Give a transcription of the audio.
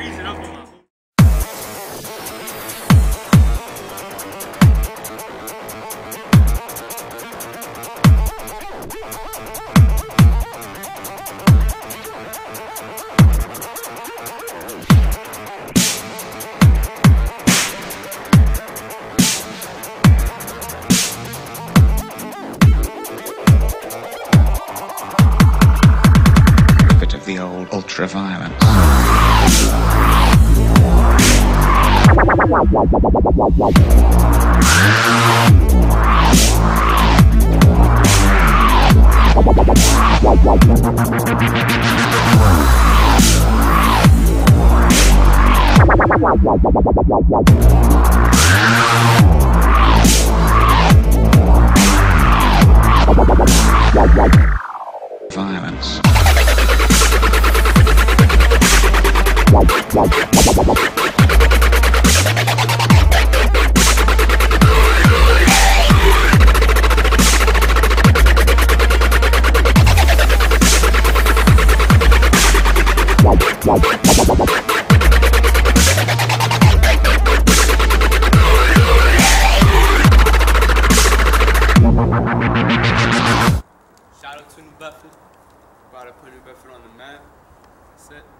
freezing up on my ultra-violence. Violence. Shout out to New Bedford. About to put New Bedford on the map. That's it.